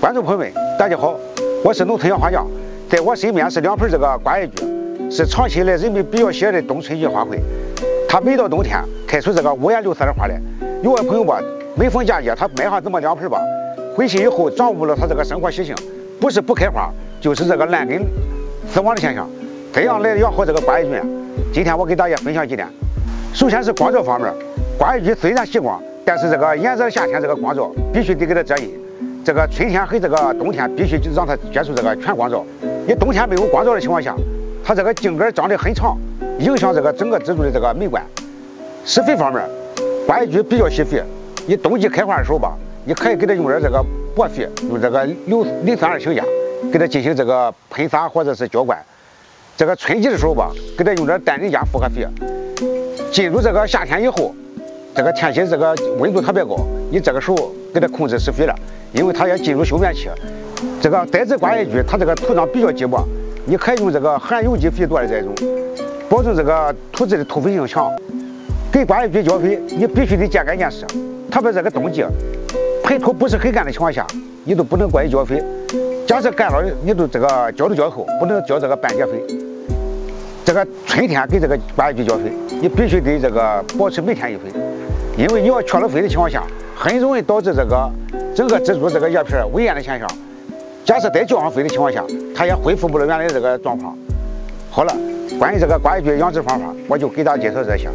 观众朋友们，大家好，我是农村养花匠，在我身边是两盆这个瓜叶菊，是长期以来人们比较喜爱的冬春季花卉。它每到冬天开出这个五颜六色的花来。有位朋友吧，每逢佳节他买上这么两盆吧，回去以后掌握了他这个生活习性，不是不开花，就是这个烂根死亡的现象。怎样来养好这个瓜叶菊，今天我给大家分享几点。首先是光照方面，瓜叶菊虽然喜光，但是这个炎热的夏天这个光照必须得给它遮阴。这个春天和这个冬天必须就让它接触这个全光照。你冬天没有光照的情况下，它这个茎杆长得很长，影响这个整个植株的这个美观。施肥方面，瓜叶菊比较喜肥，你冬季开花的时候吧，你可以给它用点这个薄肥，用这个硫磷酸二氢钾，给它进行这个喷洒或者是浇灌。这个春季的时候吧，给它用点氮磷钾复合肥。进入这个夏天以后，这个天气这个温度特别高，你这个时候给它控制施肥了。因为它要进入休眠期，这个栽植瓜叶菊，它这个土壤比较稀薄，你可以用这个含有机肥多的这种，保证这个土质的透肥性强。给瓜叶菊浇肥，你必须得见干见湿，特别这个冬季，盆土不是很干的情况下，你都不能过于浇肥。假设干了，你都这个浇都浇透，不能浇这个半截肥。这个春天给这个瓜叶菊浇肥，你必须得这个保持每天一肥，因为你要缺了肥的情况下，很容易导致这个。整个植株这个叶片萎蔫的现象，假设在浇上肥的情况下，它也恢复不了原来这个状况。好了，关于这个瓜叶菊养殖方法，我就给大家介绍这些。